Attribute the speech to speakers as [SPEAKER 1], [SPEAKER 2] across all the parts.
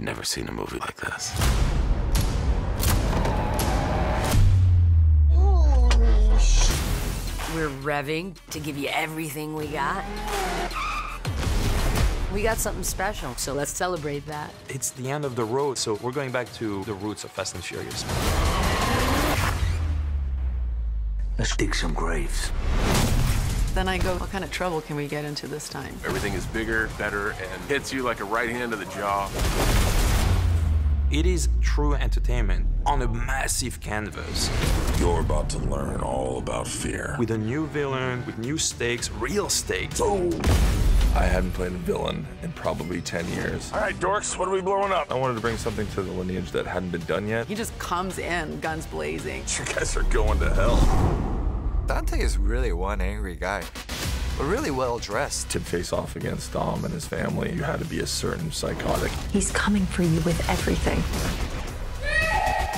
[SPEAKER 1] I've never seen a movie like this.
[SPEAKER 2] We're revving to give you everything we got. We got something special, so let's celebrate that.
[SPEAKER 3] It's the end of the road, so we're going back to the roots of Fast and Furious.
[SPEAKER 4] Let's dig some graves.
[SPEAKER 5] Then I go, what kind of trouble can we get into this time?
[SPEAKER 6] Everything is bigger, better, and hits you like a right hand to the jaw.
[SPEAKER 3] It is true entertainment on a massive canvas.
[SPEAKER 7] You're about to learn all about fear.
[SPEAKER 3] With a new villain, with new stakes, real stakes.
[SPEAKER 7] Oh.
[SPEAKER 8] I hadn't played a villain in probably 10 years.
[SPEAKER 7] All right, dorks, what are we blowing up?
[SPEAKER 8] I wanted to bring something to the lineage that hadn't been done yet.
[SPEAKER 5] He just comes in, guns blazing.
[SPEAKER 7] You guys are going to hell.
[SPEAKER 9] Dante is really one angry guy, but really well dressed.
[SPEAKER 8] To face off against Dom and his family, you had to be a certain psychotic.
[SPEAKER 10] He's coming for you with everything.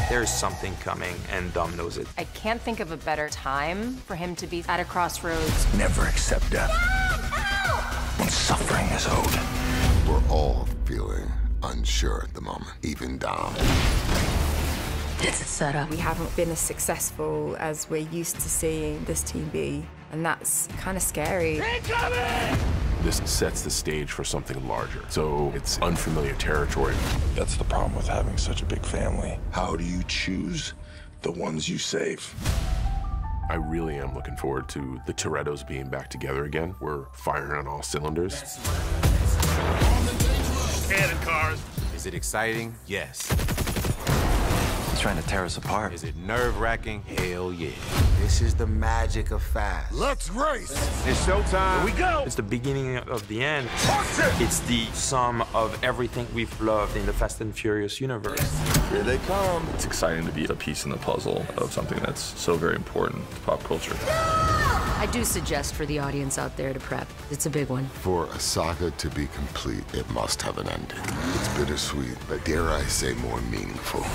[SPEAKER 3] There's something coming, and Dom knows it.
[SPEAKER 11] I can't think of a better time for him to be at a crossroads.
[SPEAKER 7] Never accept death. When suffering is owed.
[SPEAKER 12] We're all feeling unsure at the moment, even Dom.
[SPEAKER 10] It's a setup.
[SPEAKER 11] We haven't been as successful as we're used to seeing this team be, and that's kind of scary.
[SPEAKER 6] This sets the stage for something larger, so it's unfamiliar territory.
[SPEAKER 8] That's the problem with having such a big family.
[SPEAKER 7] How do you choose the ones you save?
[SPEAKER 6] I really am looking forward to the Torettos being back together again. We're firing on all cylinders.
[SPEAKER 1] Cannon cars.
[SPEAKER 9] Is it exciting? Yes. He's trying to tear us apart. Is it nerve-wracking? Hell yeah. This is the magic of fast.
[SPEAKER 12] Let's race!
[SPEAKER 9] It's showtime.
[SPEAKER 7] Here we go!
[SPEAKER 3] It's the beginning of the end.
[SPEAKER 7] it!
[SPEAKER 3] It's the sum of everything we've loved in the Fast and Furious universe.
[SPEAKER 7] Here they come.
[SPEAKER 8] It's exciting to be a piece in the puzzle of something that's so very important to pop culture.
[SPEAKER 2] I do suggest for the audience out there to prep. It's a big one.
[SPEAKER 12] For a saga to be complete, it must have an ending. It's bittersweet, but dare I say more meaningful.